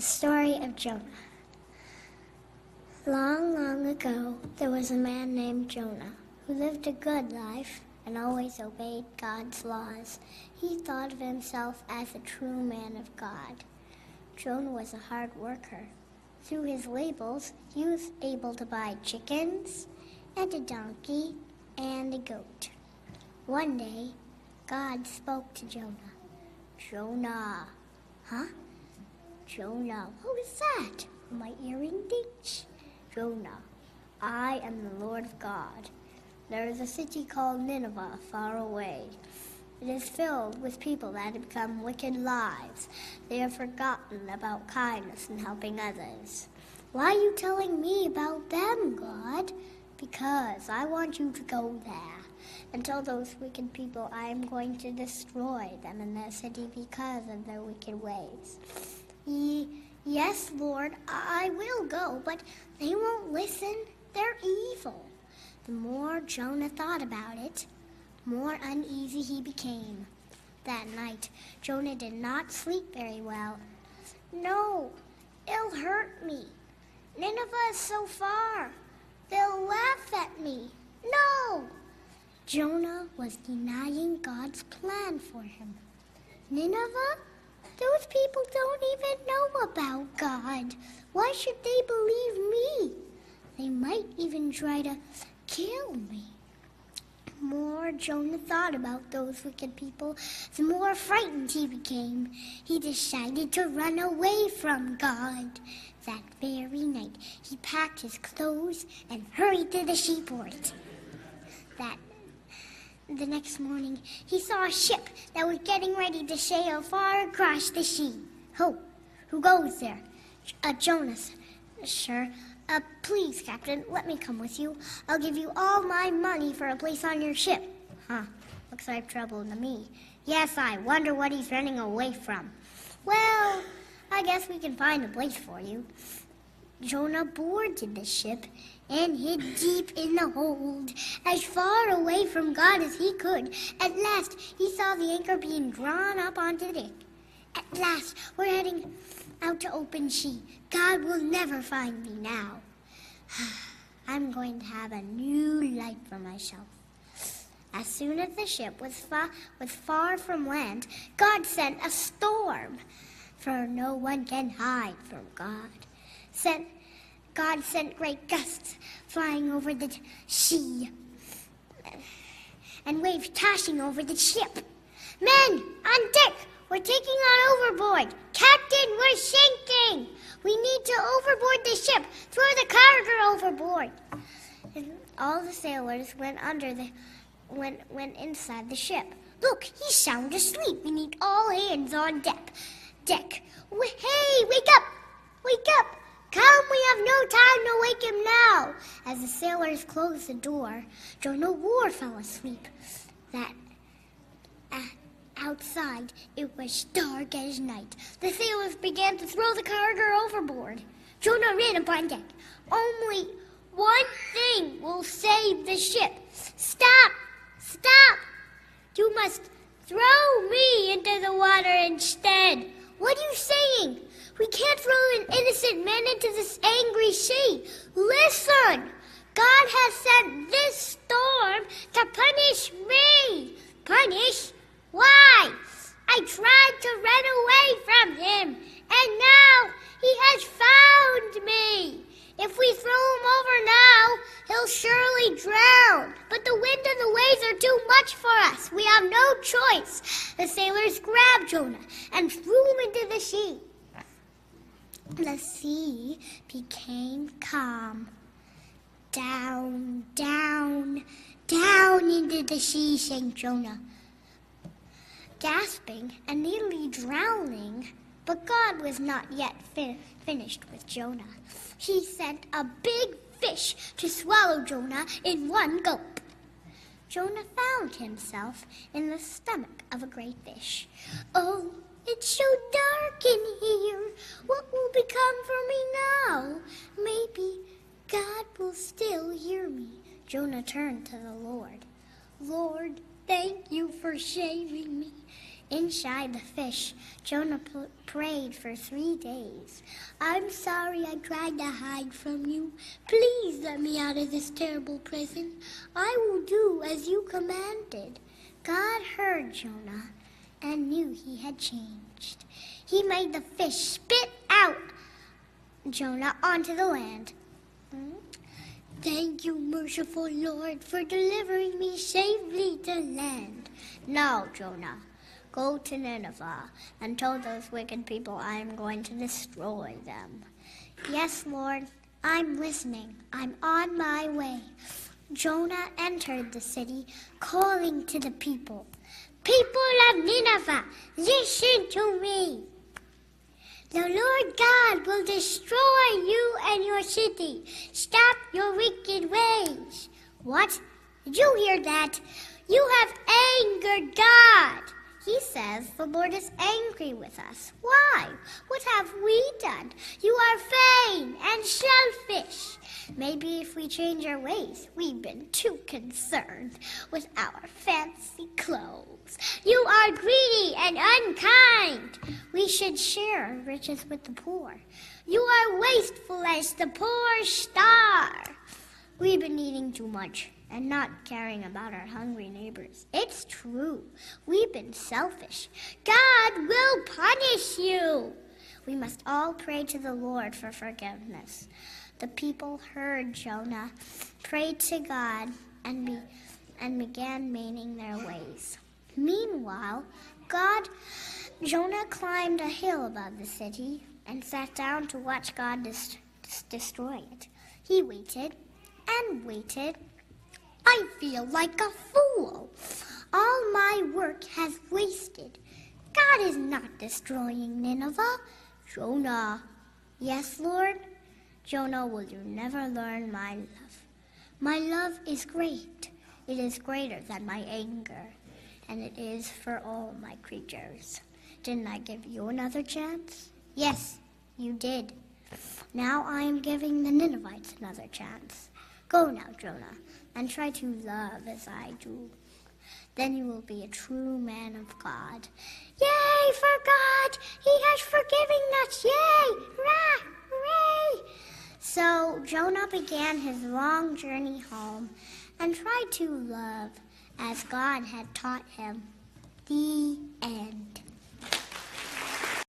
The story of Jonah. Long, long ago, there was a man named Jonah who lived a good life and always obeyed God's laws. He thought of himself as a true man of God. Jonah was a hard worker. Through his labels, he was able to buy chickens and a donkey and a goat. One day, God spoke to Jonah. Jonah. Huh? Jonah. Who is that? My earring ditch? Jonah. I am the Lord of God. There is a city called Nineveh far away. It is filled with people that have become wicked lives. They have forgotten about kindness and helping others. Why are you telling me about them, God? Because I want you to go there and tell those wicked people I am going to destroy them in their city because of their wicked ways. Ye, yes, Lord, I will go, but they won't listen. They're evil. The more Jonah thought about it, more uneasy he became. That night, Jonah did not sleep very well. No, it'll hurt me. Nineveh is so far. They'll laugh at me. No! Jonah was denying God's plan for him. Nineveh? Those people don't even know about God. Why should they believe me? They might even try to kill me. The more Jonah thought about those wicked people, the more frightened he became. He decided to run away from God. That very night, he packed his clothes and hurried to the seaport. That the next morning, he saw a ship that was getting ready to sail far across the sea. Who? Who goes there? Uh, Jonas, Sure. Uh, please, Captain, let me come with you. I'll give you all my money for a place on your ship. Huh. Looks like trouble to me. Yes, I wonder what he's running away from. Well, I guess we can find a place for you. Jonah boarded the ship and hid deep in the hold, as far away from God as he could. At last, he saw the anchor being drawn up onto the deck. At last, we're heading out to open sea. God will never find me now. I'm going to have a new life for myself. As soon as the ship was far, was far from land, God sent a storm, for no one can hide from God. Sent God sent great gusts flying over the sea and waves tossing over the ship. Men, on deck, we're taking on overboard. Captain, we're sinking. We need to overboard the ship. Throw the cargo overboard. And all the sailors went under the went went inside the ship. Look, he's sound asleep. We need all hands on deck. Deck. Hey, wake up! Wake up! Come, we have no time to wake him now. As the sailors closed the door, Jonah Ward fell asleep. That uh, outside it was dark as night. The sailors began to throw the cargo overboard. Jonah ran upon deck. Only one thing will save the ship. Stop! Stop! You must throw me into the water instead. What are you saying? We can't throw an innocent man into this angry sea. Listen! God has sent this storm to punish me. Punish? Why? I tried to run away from him, and now he has found me. If we throw him over now, he'll surely drown. But the wind and the waves are too much for us. We have no choice. The sailors grabbed Jonah and threw him into the sea. The sea became calm. Down, down, down into the sea sank Jonah, gasping and nearly drowning. But God was not yet fi- finished with Jonah. He sent a big fish to swallow Jonah in one gulp. Jonah found himself in the stomach of a great fish. Oh, it's so dark in here. What will become for me now? Maybe God will still hear me. Jonah turned to the Lord. Lord, thank you for saving me. Inside the fish, Jonah prayed for three days. I'm sorry I tried to hide from you. Please let me out of this terrible prison. I will do as you commanded. God heard Jonah and knew he had changed. He made the fish spit out Jonah onto the land. Hmm? Thank you, merciful Lord, for delivering me safely to land. Now, Jonah, go to Nineveh and tell those wicked people I am going to destroy them. Yes, Lord, I'm listening. I'm on my way. Jonah entered the city, calling to the people People of Nineveh, listen to me. The Lord God will destroy you and your city. Stop your wicked ways. What? Did you hear that? You have angered God. He says the Lord is angry with us. Why? What have we done? You are vain and selfish. Maybe if we change our ways, we've been too concerned with our fancy clothes. You are greedy and unkind. We should share our riches with the poor. You are wasteful as the poor star. We've been eating too much and not caring about our hungry neighbors. It's true. We've been selfish. God will punish you. We must all pray to the Lord for forgiveness. The people heard Jonah, prayed to God, and, be, and began mending their ways. Meanwhile, God, Jonah climbed a hill above the city and sat down to watch God dis- destroy it. He waited and waited I feel like a fool. All my work has wasted. God is not destroying Nineveh. Jonah. Yes, Lord? Jonah, will you never learn my love? My love is great. It is greater than my anger, and it is for all my creatures. Didn't I give you another chance? Yes, you did. Now I am giving the Ninevites another chance. Go now, Jonah and try to love as I do. Then you will be a true man of God. Yay for God! He has forgiven us! Yay! Rah! Hooray! So Jonah began his long journey home and tried to love as God had taught him. The end.